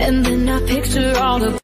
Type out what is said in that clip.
and then I picture all the